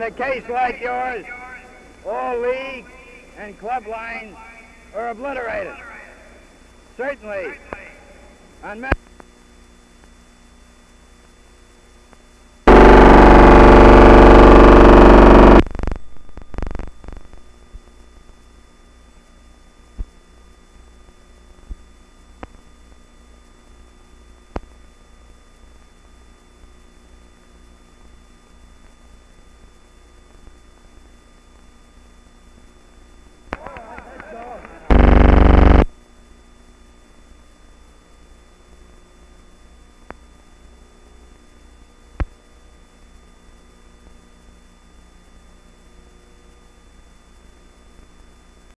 In a case like yours, all league and club lines are obliterated. Certainly, on